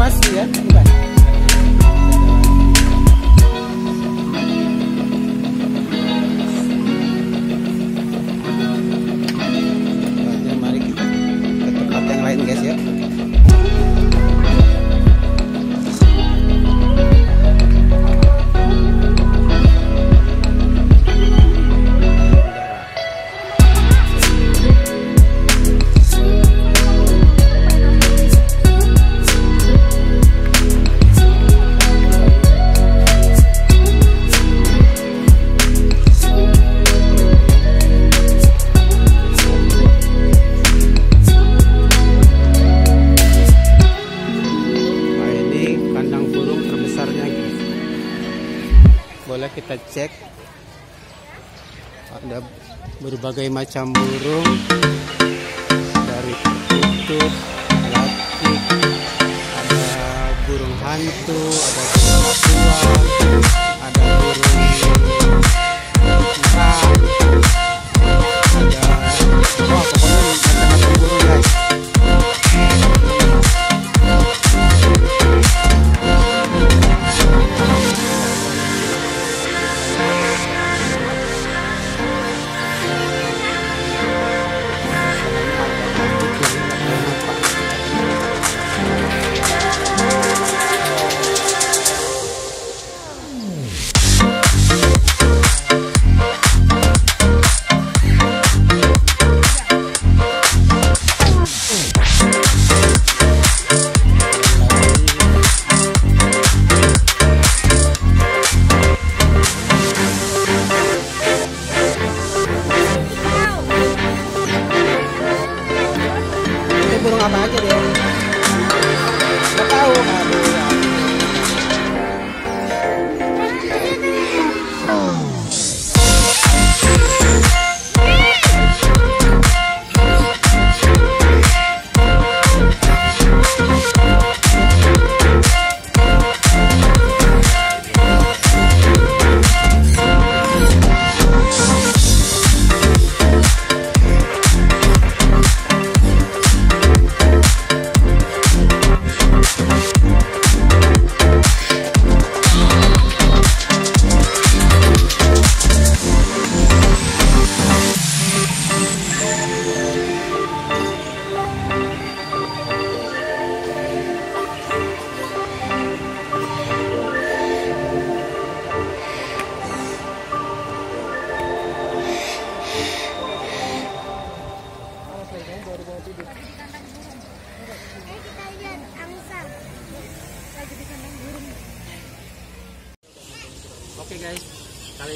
cendrawasih ya, bukan? Oke, cek. Ada berbagai macam burung dari kutub, lapik, ada burung hantu, ada burung tua, ada burung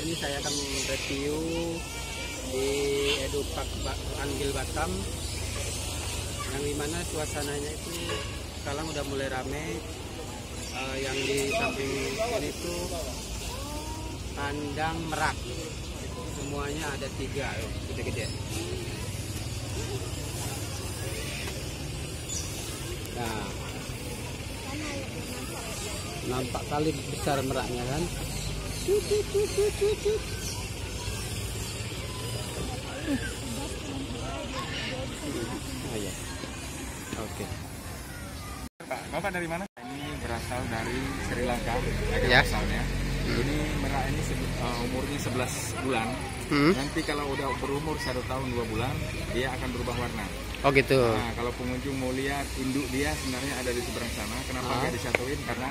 ini saya akan review di Edu Park Ba- Anggil Batam. Yang di mana suasananya itu sekarang udah mulai rame. Eh, yang di samping ini tuh kandang merak. Semuanya ada tiga loh, gede-gede. Nah nampak kali besar meraknya kan Oh iya. Oke. Pak, Bapak dari mana? Ini berasal dari Sri Lanka, Ya. asalnya. Ini merak ini uh, umurnya 11 bulan. Hmm. Nanti kalau udah berumur satu tahun dua bulan, dia akan berubah warna. Oh gitu. Nah, kalau pengunjung mau lihat induk dia sebenarnya ada di seberang sana. Kenapa Ah. nggak disatuin? Karena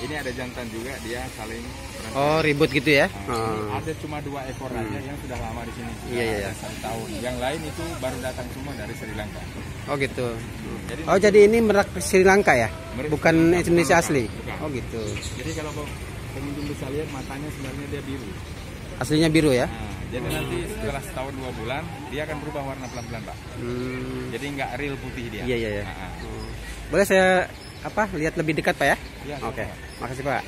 ini ada jantan juga, dia saling berantem. Oh ribut gitu ya? Nah, ini ada cuma dua ekor aja yang sudah lama di sini. Iya, iya, iya. Satu tahun. Yang lain itu baru datang semua dari Sri Lanka. Oh gitu. Jadi Oh jadi ini merak Sri Lanka ya? Merak Bukan Lanka, Indonesia bukan, asli? bukan. Oh gitu. Jadi kalau pengunjung bisa lihat matanya sebenarnya dia biru. Aslinya biru ya? Nah, jadi nanti setelah setahun dua bulan dia akan berubah warna pelan-pelan pak. Hmm. Jadi nggak real putih dia. Iya iya iya. Nah, ah. Oh. Boleh saya apa lihat lebih dekat pak ya? Iya, Oke. silakan, Makasih pak.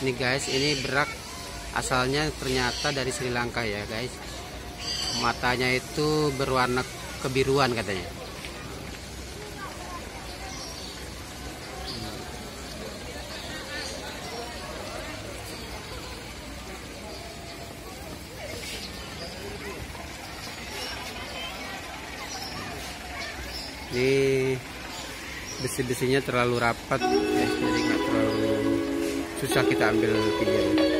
Ini guys, ini berak asalnya ternyata dari Sri Lanka ya guys. Matanya itu berwarna kebiruan katanya. ini besi-besinya terlalu rapat ya jadi nggak terlalu susah kita ambil pinggirnya.